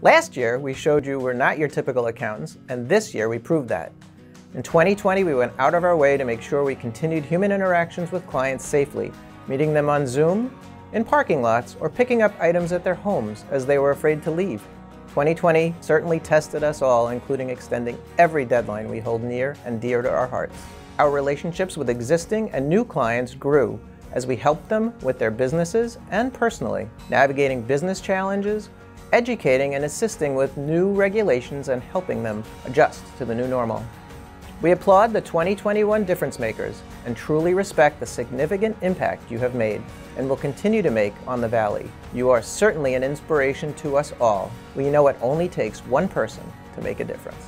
Last year, we showed you we're not your typical accountants, and this year we proved that. In 2020, we went out of our way to make sure we continued human interactions with clients safely, meeting them on Zoom, in parking lots, or picking up items at their homes as they were afraid to leave. 2020 certainly tested us all, including extending every deadline we hold near and dear to our hearts. Our relationships with existing and new clients grew as we helped them with their businesses and personally, navigating business challenges, educating and assisting with new regulations and helping them adjust to the new normal. We applaud the 2021 difference makers and truly respect the significant impact you have made and will continue to make on the Valley. You are certainly an inspiration to us all. We know it only takes one person to make a difference.